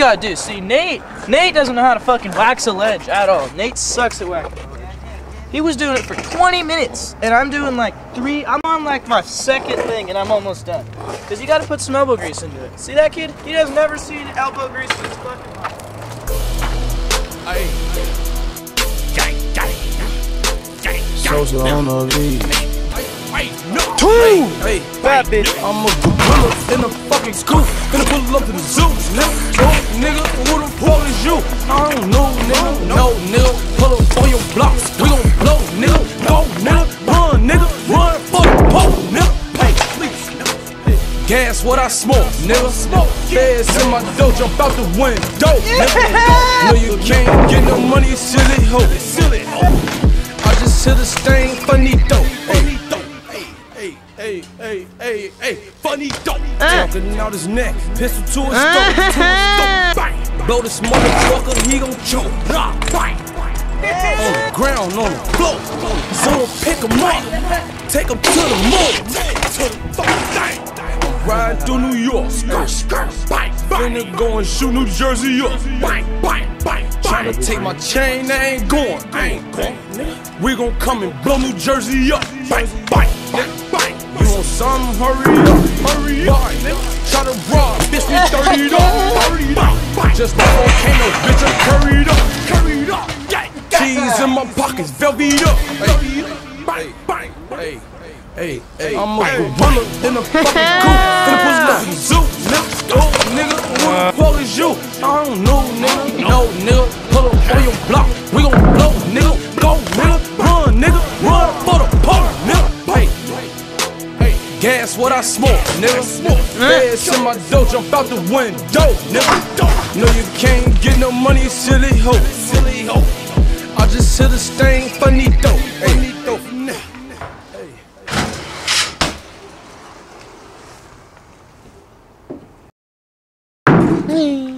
gotta do. See, Nate, Nate doesn't know how to fucking wax a ledge at all. Nate sucks at waxing. He was doing it for 20 minutes, and I'm doing like three. I'm on like my second thing, and I'm almost done. Cause you gotta put some elbow grease into it. See that kid? He has never seen elbow grease in his fucking life. Social on the lead. Two. Bad bitch. I'm a gorilla in a fucking scoop. Finna pull up to the zoo, nigga. Nigga. Pull up on your blocks. We gon' blow, nigga. Go, nigga. Run, nigga. Run for the pole, nigga. Hey, please. Gas what I smoke, nigga. Smoke. Feds in my dough, jump out the window, nigga. No, you can't get no money, silly hoe. Silly hoe. I just hit a stain, funny dope. Hey, hey, hey, hey, hey, hey, funny dope. Talking out his neck, pistol to his throat, to his throat. Blow this motherfucker, he gon' choke. Nah, bang. On the ground, on the floor. Someone pick him up, take him to the moon. To the fucking thing. Riding through New York, skirt, skirt, bang, bang. Finna go and shoot New Jersey up, bang, bang, bang. Tryna take my chain, I ain't going, I ain't going. We gon' come and blow New Jersey up, bang, bang, bang. You want some? Hurry up, hurry up. Try to rob, bitch, we 30 up, 30 up. Just like volcano, bitch, I'm curried up, curried up. Cheese in my pockets, velvet up. Hey, bang, bang, hey. Hey, hey, I'm a gorilla in a fucking coupe. Finna push up the zoo, nigga. Go, nigga. Who the fuck is you? I don't know, nigga. No, nigga. Pull up on your block. We gon' blow, gas what I smoke, nigga. Feds in my dough, jump out the window, nigga. No, you can't get no money, silly hoe. Silly hoe. I just hit a stain, funny dope. Hey.